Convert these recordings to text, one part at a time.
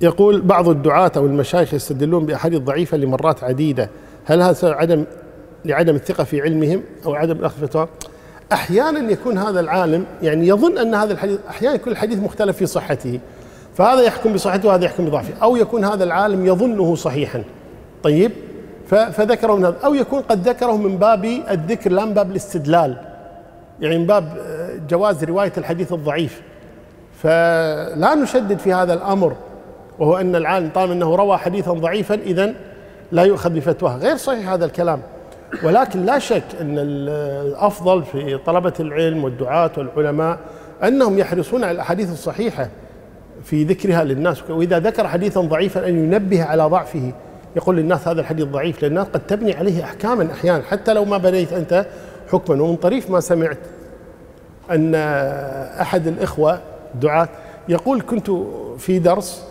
يقول بعض الدعاة أو المشايخ يستدلون بأحاديث ضعيفة لمرات عديدة. هل هذا عدم لعدم الثقة في علمهم أو عدم أخذ فتوى أحيانا يكون هذا العالم يعني يظن أن هذا الحديث أحيانا يكون الحديث مختلف في صحته. فهذا يحكم بصحته وهذا يحكم بضعفه. أو يكون هذا العالم يظنه صحيحا. طيب؟ فذكره من هذا. أو يكون قد ذكره من باب الذكر لا من باب الاستدلال. يعني من باب جواز رواية الحديث الضعيف. فلا نشدد في هذا الأمر. وهو أن العالم طالما أنه روى حديثا ضعيفا إذا لا يؤخذ بفتواه غير صحيح هذا الكلام. ولكن لا شك أن الأفضل في طلبة العلم والدعاة والعلماء أنهم يحرصون على الأحاديث الصحيحة في ذكرها للناس. وإذا ذكر حديثا ضعيفا أن ينبه على ضعفه يقول للناس هذا الحديث ضعيف لأن قد تبني عليه أحكاما أحيانا. حتى لو ما بنيت أنت حكما. ومن طريف ما سمعت أن أحد الإخوة دعاة يقول كنت في درس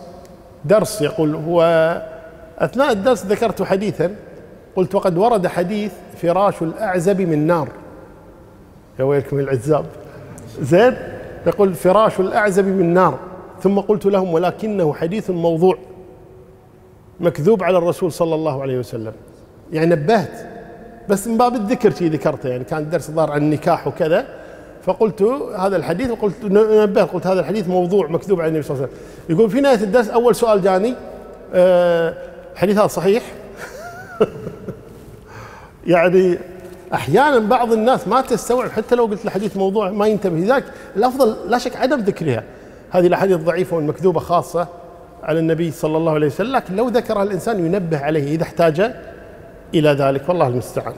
درس يقول هو أثناء الدرس ذكرت حديثا قلت وقد ورد حديث فراش الأعزب من نار. يا ويلكم العزاب. زين؟ يقول فراش الأعزب من نار. ثم قلت لهم ولكنه حديث موضوع مكذوب على الرسول صلى الله عليه وسلم. يعني نبهت بس من باب الذكر شيء ذكرته يعني كان الدرس ظهر عن النكاح وكذا فقلت هذا الحديث وقلت نبهت قلت هذا الحديث موضوع مكذوب على النبي صلى الله عليه وسلم. يقول في نهاية الدرس أول سؤال جاني أه حديث هذا صحيح؟ يعني أحيانا بعض الناس ما تستوعب حتى لو قلت الحديث موضوع ما ينتبه. لذلك الأفضل لا شك عدم ذكرها. هذه الأحاديث الضعيفه والمكذوبة خاصة على النبي صلى الله عليه وسلم لكن لو ذكرها الإنسان ينبه عليه إذا احتاج إلى ذلك والله المستعان.